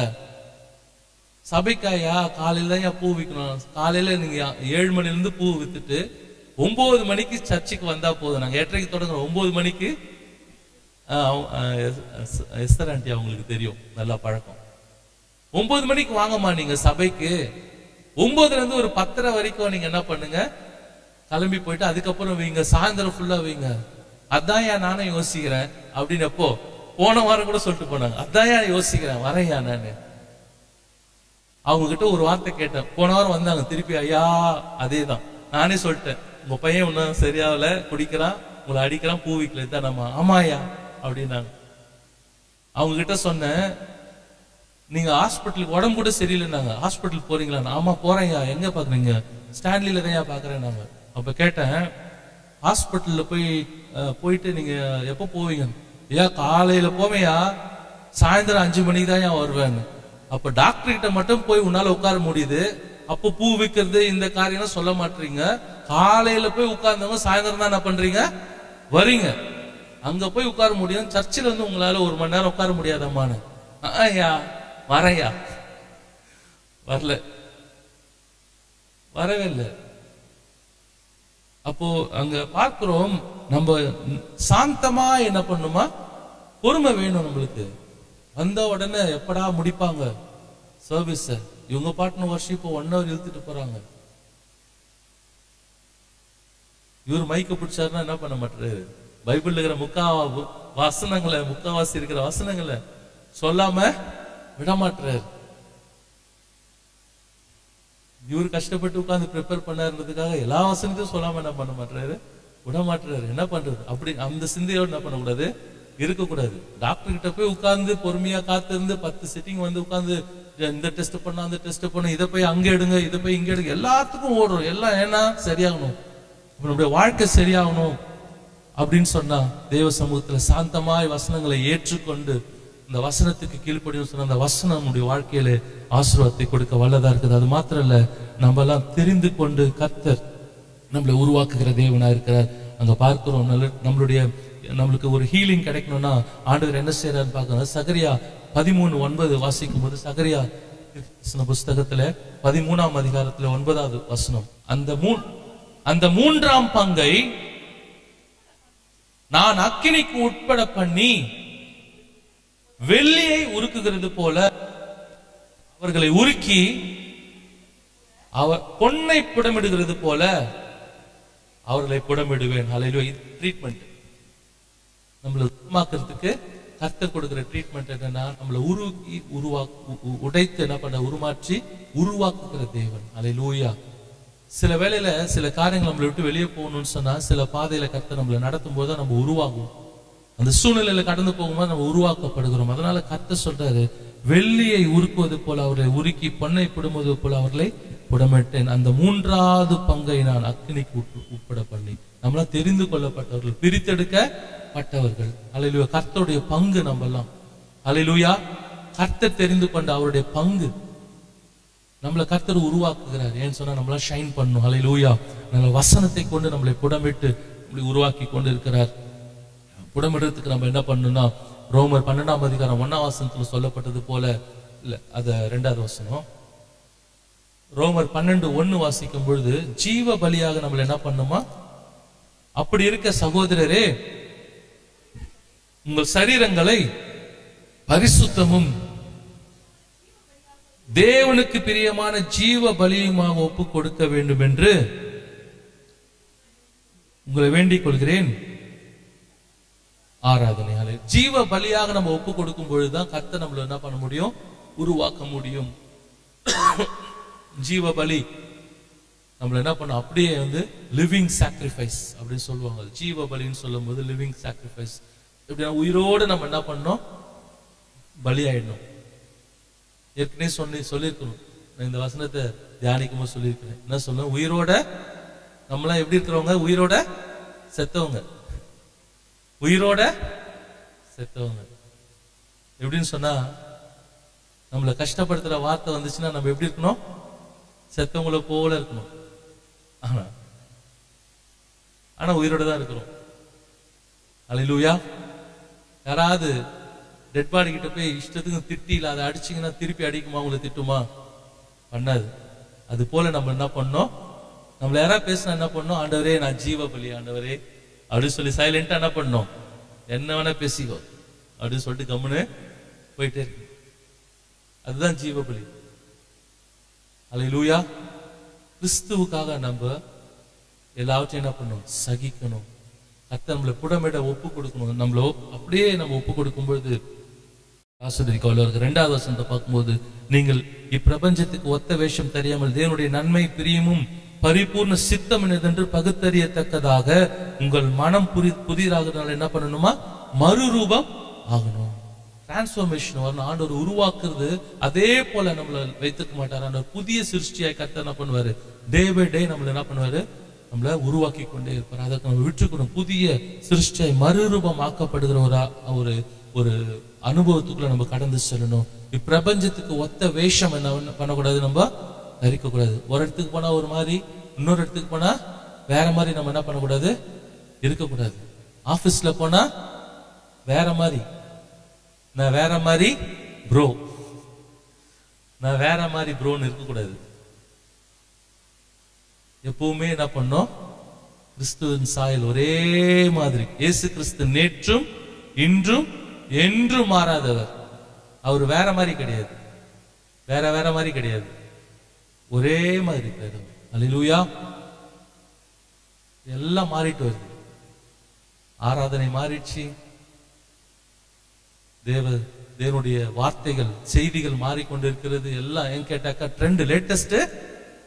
சபைக்காயா? காலையில தான் பூ விற்கணும்? காலையில நீங்க ஏழு மணில இருந்து பூ வித்துட்டு ஒன்பது மணிக்கு சர்ச்சுக்கு வந்தா போதும். நாங்க எட்டரைக்கு தொடங்குறோம். ஒன்பது மணிக்கு ஆஹ் அவங்க- எஸ்- எஸ்- எஸ்தர் ஆண்டி அவங்களுக்கு தெரியும். நல்லா பழக்கம். ஒன்பது மணிக்கு வாங்கம்மா நீங்க சபைக்கு. ஒன்பதுல இருந்து ஒரு பத்தரை வரைக்கும் நீங்க என்ன பண்ணுங்க? கிளம்பி போயிட்டு அதுக்கப்புறம் வைங்க. சாயந்தரம் ஃபுல்லா வைங்க. அதான் ஏன் நானும் யோசிக்கிறேன். அப்படின்னு எப்போ? போன வாரம் கூட சொல்லிட்டு போனாங்க. அதான் ஏன் யோசிக்கிறேன்? வரேன் நானு? அவங்க கிட்ட ஒரு வார்த்தை கேட்டேன். போன வாரம் வந்தாங்க. திருப்பி ஐயா அதே தான் நானே சொல்லிட்டேன். உங்க பையன் ஒன்னும் சரியாவல குடிக்கிறான் உங்களை அடிக்கிறான் பூ விற்கல இதுதான் நம்ம ஆமாயா அப்படின்னாங்க. அவங்க கிட்ட சொன்னேன் நீங்க ஹாஸ்பிட்டலுக்கு உடம்பு கூட சரியில்லைனாங்க ஹாஸ்பிட்டல் போறீங்களா? ஆமா போறேன்யா. எங்க பாக்குறீங்க? ஸ்டான்லில தான் பாக்குறேன் நாங்க. அப்ப கேட்டேன் ஹாஸ்பிட்டல்ல போய் போயிட்டு நீங்க எப்போ போவீங்க? ஏன் காலையில போவேயா சாயந்தரம் அஞ்சு மணிக்கு தான் ஏன் வருவேன்னு. அப்ப டாக்டர் கிட்ட மட்டும் போய் உன்னால உட்கார முடியுது. அப்போ பூ விற்கிறது இந்த காரியம் சொல்ல மாட்டீங்க. காலையில போய் உட்கார்ந்தவங்க சாயந்தரம் தான் என்ன பண்றீங்க? வரீங்க. அங்க போய் உட்கார முடியும். சர்ச்சில் வந்து உங்களால ஒரு மணி நேரம் உட்கார முடியாதம்மான்னு. ஐயா வரையா? வரல. வரவே இல்லை. அப்போ அங்க பார்க்கிறோம் நம்ம சாந்தமா என்ன பண்ணுமா? பொறுமை வேணும் நம்மளுக்கு. வந்த உடனே எப்படா முடிப்பாங்க? சர்வீஸ இவங்க பாட்டுன்னு வருஷம் இப்போ ஒன் ஹவர் இழுத்துட்டு போறாங்க. இவர் மைக்க பிடிச்சாருன்னா என்ன பண்ண மாட்டாரு? பைபிள்ல இருக்கிற முக்கா வசனங்களை முக்காவாசி இருக்கிற வசனங்களை சொல்லாம விடமாட்டுறாரு இவர் கஷ்டப்பட்டு உட்கார்ந்து ப்ரிப்பேர் பண்ணாருன்றதுக்காக எல்லா வசனத்தையும் சொல்லாம என்ன பண்ண மாட்டாரு விடமாட்டுறாரு என்ன பண்றது? அப்படி அந்த சிந்தையோடு என்ன பண்ணக்கூடாது? இருக்கக்கூடாது. டாக்டர் கிட்ட போய் உட்கார்ந்து பொறுமையா காத்து இருந்து பத்து செட்டிங் வந்து உட்கார்ந்து இந்த டெஸ்ட் பண்ண அந்த டெஸ்ட் பண்ண இதை போய் அங்க எடுங்க இதை போய் இங்க எடுங்க எல்லாத்துக்கும் ஓடுறோம். எல்லாம் ஏன்னா சரியாகணும். உன்னுடைய வாழ்க்கை சரியாகணும் அப்படின்னு சொன்னா தேவ சமூகத்துல சாந்தமாய் வசனங்களை ஏற்றுக்கொண்டு இந்த வசனத்துக்கு கீழ்ப்படியும் சொன்ன அந்த வசனம் நம்முடைய வாழ்க்கையில ஆசீர்வாதத்தை கொடுக்க வல்லதா இருக்குது. அது மாத்திரம் இல்ல நம்ம எல்லாம் தெரிந்து கொண்டு கர்த்தர் நம்மளை உருவாக்குகிற தேவனா இருக்கிறார். அங்க பார்க்கிறோம் நல்ல- நம்மளுடைய நம்மளுக்கு ஒரு ஹீலிங் கிடைக்கணும்னா ஆண்டவர் என்ன செய்யறாருன்னு பார்க்கணும். சகரியா பதிமூணு ஒன்பது வாசிக்கும் போது சகரியா கிருஷ்ண புஸ்தகத்துல பதிமூணாம் அதிகாரத்துல ஒன்பதாவது வசனம். அந்த மூணு அந்த மூன்றாம் பங்கை நான் அக்கினிக்கு உட்பட பண்ணி வெள்ளியை உருக்குகிறது போல அவர்களை உருக்கி அவர் பொன்னை புடமிடுகிறது போல அவர்களை புடமிடுவேன். அலையிலோ இது ட்ரீட்மெண்ட் நம்மளை உருமாக்குறதுக்கு கர்த்தர் கொடுக்கிற ட்ரீட்மெண்ட் என்னன்னா நம்மளை உருக்கி உருவா உ- உடைத்து என்ன பண்ண உருமாற்றி உருவாக்குகிற தேவன். அலையிலூயா சில வேளையில சில காரியங்கள் நம்மளை விட்டு வெளியே போகணும்னு சொன்னா சில பாதையில கத்த நம்மளை நடத்தும் போது நம்ம உருவாகும் அந்த சூழ்நிலையில கடந்து போகும்போது நம்ம உருவாக்கப்படுகிறோம். அதனால கர்த்தர் சொல்றாரு வெள்ளியை உருக்குவது போல அவர்களை உருக்கி பொன்னை புடுமுவது போல அவர்களை புடமிட்டேன். அந்த மூன்றாவது பங்கை நான் அக்னிக்கு உட்ப- உட்பட பண்ணி நம்மளாம் தெரிந்து கொள்ளப்பட்டவர்கள் பிரித்தெடுக்கப்பட்டவர்கள். அலையிலுயா கர்த்தருடைய பங்கு நம்மெல்லாம். அலையிலுயா கர்த்தர் தெரிந்து கொண்ட அவருடைய பங்கு. நம்மளை கர்த்தர் உருவாக்குகிறார். ஏன்னு சொன்னா நம்மள ஷைன் பண்ணும். அலை லூயா நம்ம வசனத்தை கொண்டு நம்மளை புடமிட்டு இப்படி உருவாக்கி கொண்டு இருக்கிறார் புடமிடுறதுக்கு நம்ம என்ன பண்ணணும்னா ரோமர் பன்னெண்டாம் அதிகாரம் ஒன்னாம் வசனத்துல சொல்லப்பட்டது போல இல்ல அத ரெண்டாவது வசனம். ரோமர் பன்னெண்டு ஒன்னு வாசிக்கும் பொழுது ஜீவ பலியாக நம்மள என்ன பண்ணுமா? அப்படி இருக்க சகோதரரே உங்கள் சரீரங்களை பரிசுத்தமும் தேவனுக்கு பிரியமான ஜீவ பலியுமாக ஒப்பு கொடுக்க வேண்டும் என்று உங்களை வேண்டிக் கொள்கிறேன். ஆராதனையாளர் ஜீவ பலியாக நம்ம ஒப்பு கொடுக்கும் பொழுதுதான் கர்த்தர் நம்மள என்ன பண்ண முடியும்? உருவாக்க முடியும். ஜீவ பலி. நம்மள என்ன பண்ண அப்படியே வந்து லிவிங் சாக்ரிஃபைஸ் அப்படின்னு சொல்லுவாங்க. ஜீவ பலின்னு சொல்லும் போது லிவிங் சாக்ரிஃபைஸ் எப்படின்னா உயிரோடு நம்ம என்ன பண்ணோம் பலி ஆயிடணும் ஏற்கனவே சொல்லி சொல்லியிருக்கணும். நான் இந்த வசனத்தை தியானிக்கும் போது சொல்லியிருக்கிறேன். என்ன சொல்லணும்? உயிரோட நம்மளாம் எப்படி இருக்கிறவங்க? உயிரோட செத்தவங்க. உயிரோட செத்தவங்க. எப்படின்னு சொன்னா நம்மளை கஷ்டப்படுத்துற வார்த்தை வந்துச்சுன்னா நம்ம எப்படி இருக்கணும்? செத்தவங்கள போல இருக்கணும். ஆனா ஆனா உயிரோட தான் இருக்கிறோம். அலையிலூயா யாராவது டெட் பாடி கிட்ட போய் இஷ்டத்துக்கு திட்டி அதை அடிச்சீங்கன்னா திருப்பி அடிக்குமா? உங்களை திட்டுமா? பண்ணாது. அது போல நம்ம என்ன பண்ணோம்? நம்மள யாராவது பேசினா என்ன பண்ணோம்? ஆண்டவரே நான் ஜீவ பலி ஆண்டவரே. அப்படின்னு சொல்லி சைலண்டா என்ன பண்ணோம்? என்ன வேணா பேசிக்கோ. அப்படின்னு சொல்லிட்டு கம்முன்னு போயிட்டே இருக்கு. அதுதான் ஜீவ பலி. லூயா கிறிஸ்துவுக்காக நம்ம எல்லாவற்றையும் என்ன பண்ணணும்? சகிக்கணும். கர்த்தர் நம்மளை புடமிட ஒப்பு கொடுக்கணும். நம்மள அப்படியே நம்ம ஒப்பு கொடுக்கும் பொழுது ஆசிரியர் கவலருக்கு ரெண்டாவது வசனத்தை பார்க்கும்போது நீங்கள் இப்பிரபஞ்சத்துக்கு ஒத்த வேஷம் தெரியாமல் தேவனுடைய நன்மை பிரியமும் பரிபூர்ண சித்தம் என்னதென்று பகுத்தறியத்தக்கதாக உங்கள் மனம் புரி புதிராகிறதுனால என்ன பண்ணணுமா? மறுரூபம் ஆகணும். டிரான்ஸ்ஃபர்மேஷன் வரணும். ஆண்டவர் உருவாக்குறது அதே போல நம்மள வைத்துக்க மாட்டார். ஆண்டவர் புதிய சிருஷ்டியாய் கத்த என்ன பண்ணுவாரு? டே பை டே நம்மள என்ன பண்ணுவாரு? நம்மள உருவாக்கி கொண்டே இருப்பார். அதற்கு நம்ம விட்டுக்கணும் புதிய சிருஷ்டியை மறுரூபமாக்கப்படுகிற ஒரு ஒரு ஒரு அனுபவத்துக்குள்ள நம்ம கடந்து செல்லணும். இப்பிரபஞ்சத்துக்கு ஒத்த வேஷம் என்ன பண்ணக்கூடாது நம்ம? தரிக்க கூடாது ஒரு இடத்துக்கு போனா ஒரு மாதிரி இன்னொரு இடத்துக்கு போனா வேற மாதிரி நம்ம என்ன பண்ணக்கூடாது? இருக்கக்கூடாது. ஆபீஸ்ல போனா வேற மாதிரி. நான் வேற மாதிரி ப்ரோ நான் வேற மாதிரி ப்ரோன்னு இருக்கக்கூடாது. எப்பவுமே என்ன பண்ணோம்? கிறிஸ்துவின் சாயல் ஒரே மாதிரி. இயேசு கிறிஸ்து நேற்றும் இன்றும் என்றும் மாறாதவர். அவர் வேற மாதிரி கிடையாது. வேற வேற மாதிரி கிடையாது. ஒரே மாதிரி இருக்கிறார் அலிலூயா எல்லாம் மாறிட்டு வருது. ஆராதனை மாறிடுச்சு. தேவ தேவனுடைய வார்த்தைகள் செய்திகள் மாறிக்கொண்டிருக்கிறது. எல்லாம் ஏன் கேட்டாக்கா ட்ரெண்ட் லேட்டஸ்ட்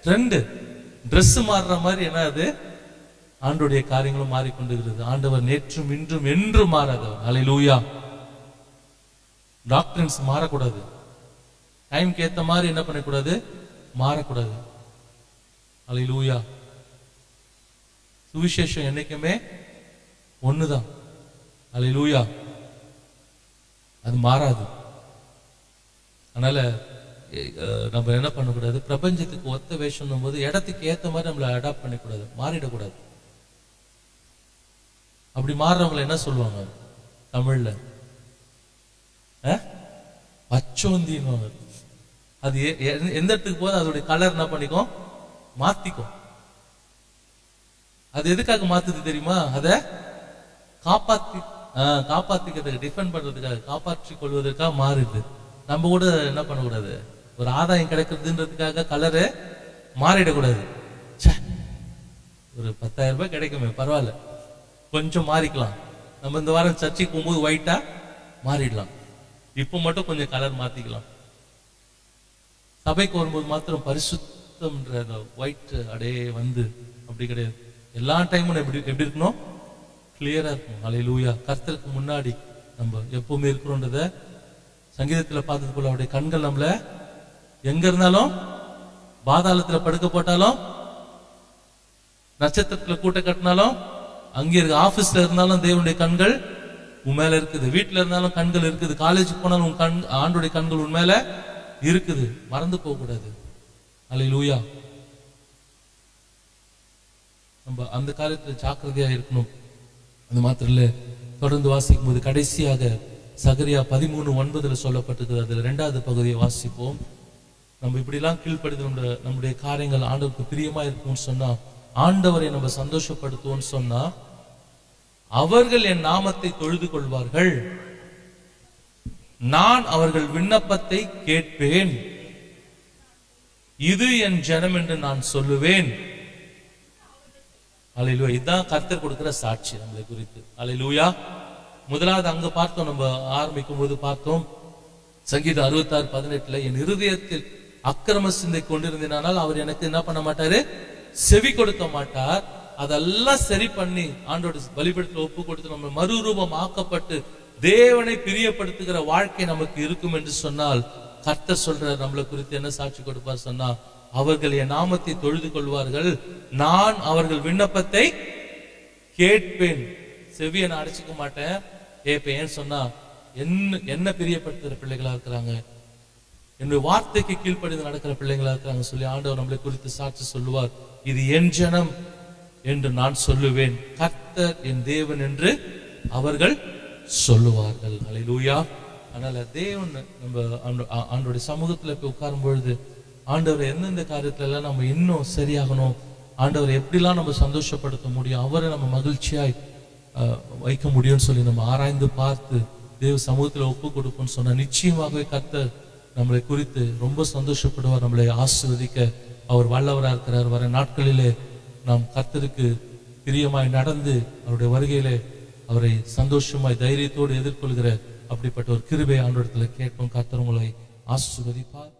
ட்ரெண்ட் ட்ரெஸ் மாறுற மாதிரி என்னது ஆண்டுடைய காரியங்களும் மாறிக்கொண்டிருக்கிறது. ஆண்டவர் நேற்றும் இன்றும் என்றும் மாறாதவர். அலை லூயா டாக்டர்ஸ் மாறக்கூடாது. டைம்க்கு ஏத்த மாதிரி என்ன பண்ணக்கூடாது? மாறக்கூடாது. அலை லூயா சுவிசேஷம் என்னைக்குமே ஒண்ணுதான். அலை லூயா அது மாறாது. அதனால நம்ம என்ன பண்ணக்கூடாது? பிரபஞ்சத்துக்கு ஒத்த வேஷம் போது இடத்துக்கு ஏத்த மாதிரி நம்மளை அடாப்ட் பண்ணக்கூடாது. மாறிடக்கூடாது. அப்படி மாறுறவங்களை என்ன சொல்லுவாங்க? தமிழ்ல. பச்சோந்தின்னு ஒன்று அது எ- எ- எந்த இடத்துக்கு போது அதோடைய கலர் என்ன பண்ணிக்கும்? மாத்திக்கும். அது எதுக்காக மாத்துது தெரியுமா? அத காப்பாத்தி ஆஹ், காப்பாத்திக்கிறதுக்கு டிஃபெண்ட் பண்றதுக்காக காப்பாற்றி கொள்வதற்காக மாறுது. நம்ம கூட என்ன பண்ணக்கூடாது? ஒரு ஆதாயம் கிடைக்கிறதுன்றதுக்காக கலரு மாறிடக்கூடாது. ஒரு பத்தாயிரம் ரூபாய் கிடைக்குமே பரவாயில்ல. கொஞ்சம் மாறிக்கலாம். நம்ம இந்த வாரம் சர்ச்சைக்கு போகும்போது ஒயிட்டா மாறிடலாம். இப்போ மட்டும் கொஞ்சம் கலர் மாத்திக்கலாம். சபைக்கு வரும்போது மாத்திரம் பரிசுத்தம்ன்ற அந்த ஒயிட் அடையே வந்து அப்படி கிடையாது. எல்லா டைமும் எப்படி எப்படி இருக்கணும்? கிளியரா இருக்கும் அலை லூயா கர்த்தருக்கு முன்னாடி நம்ம எப்பவுமே இருக்கிறோன்றத சங்கீதத்துல பார்த்தது போல அவருடைய கண்கள் நம்மள எங்க இருந்தாலும் பாதாளத்துல படுக்க போட்டாலும் நட்சத்திரத்துல கூட்ட கட்டினாலும் அங்கே இருக்க ஆபீஸ்ல இருந்தாலும் தேவனுடைய கண்கள் உன் மேல இருக்குது. வீட்டுல இருந்தாலும் கண்கள் இருக்குது. காலேஜுக்கு போனாலும் உன் கண் ஆண்டுடைய கண்கள் உன் மேல இருக்குது. மறந்து போக கூடாது லூயா நம்ம அந்த காலத்துல ஜாக்கிரதையா இருக்கணும். அது மாத்திரம் இல்ல. தொடர்ந்து வாசிக்கும் போது கடைசியாக சகரியா பதிமூணு ஒன்பதுல சொல்லப்பட்டிருக்கிறது அதுல ரெண்டாவது பகுதியை வாசிப்போம். நம்ம இப்படிலாம் கீழ்ப்படுத்த நம்முடைய நம்முடைய காரியங்கள் ஆண்டவருக்கு பிரியமா இருக்கும்னு சொன்னா ஆண்டவரை நம்ம சந்தோஷப்படுத்துவோம்னு சொன்னா அவர்கள் என் நாமத்தை தொழுது கொள்வார்கள். நான் அவர்கள் விண்ணப்பத்தை கேட்பேன். இது என் ஜனம் என்று நான் சொல்லுவேன். அலையிலூயா இதுதான் கர்த்தர் கொடுக்கிற சாட்சி நம்மளை குறித்து. அலையிலூயா முதலாவது அங்க பார்த்தோம் நம்ம ஆரம்பிக்கும் போது பார்த்தோம். சங்கீதம் அறுபத்தாறு பதினெட்டுல என் இருதயத்தில் அக்கிரம சிந்தை கொண்டிருந்தேனால் அவர் எனக்கு என்ன பண்ண மாட்டாரு? செவி கொடுக்க மாட்டார். அதெல்லாம் சரி பண்ணி ஆண்டோட பலிபடத்துல ஒப்பு கொடுத்து நம்ம மறுரூபம் ஆக்கப்பட்டு தேவனை பிரியப்படுத்துகிற வாழ்க்கை நமக்கு இருக்கும் என்று சொன்னால் கர்த்தர் சொல்ற நம்மளை குறித்து என்ன சாட்சி கொடுப்பார் சொன்னா அவர்கள் என் நாமத்தை தொழுது கொள்வார்கள். நான் அவர்கள் விண்ணப்பத்தை கேட்பேன். செவியை நான் அடைச்சிக்க மாட்டேன். கேட்பேன். ஏன் சொன்னா என்ன என்ன பிரியப்படுத்துகிற பிள்ளைகளா இருக்கிறாங்க? என்னுடைய வார்த்தைக்கு கீழ்ப்படிந்து நடக்கிற பிள்ளைங்களா இருக்கிறாங்க சொல்லி ஆண்டவர் நம்மளை குறித்து சாட்சி சொல்லுவார். இது என் ஜனம். என்று நான் சொல்லுவேன். கர்த்தர் என் தேவன் என்று அவர்கள் சொல்லுவார்கள். அல்லேலூயா அதனால தேவன் நம்ம ஆண்டோடைய சமூகத்துல போய் உட்காரும் பொழுது ஆண்டவர் எந்தெந்த காரியத்துல எல்லாம் நம்ம இன்னும் சரியாகணும் ஆண்டவரை எப்படிலாம் நம்ம சந்தோஷப்படுத்த முடியும் அவரை நம்ம மகிழ்ச்சியாய் வைக்க முடியும்னு சொல்லி நம்ம ஆராய்ந்து பார்த்து தேவ சமூகத்துல ஒப்பு கொடுப்போம்னு சொன்னா நிச்சயமாகவே கர்த்தர் நம்மளை குறித்து ரொம்ப சந்தோஷப்படுவார் நம்மளை ஆசிர்வதிக்க. அவர் வல்லவராக இருக்கிறார். வர நாட்களிலே நாம் கர்த்தருக்கு பிரியமாய் நடந்து அவருடைய வருகையிலே அவரை சந்தோஷமாய் தைரியத்தோடு எதிர்கொள்கிற அப்படிப்பட்ட ஒரு கிருபை ஆண்டோடத்துல கேட்போம். கர்த்தர் உங்களை ஆசிர்வதிப்பார்.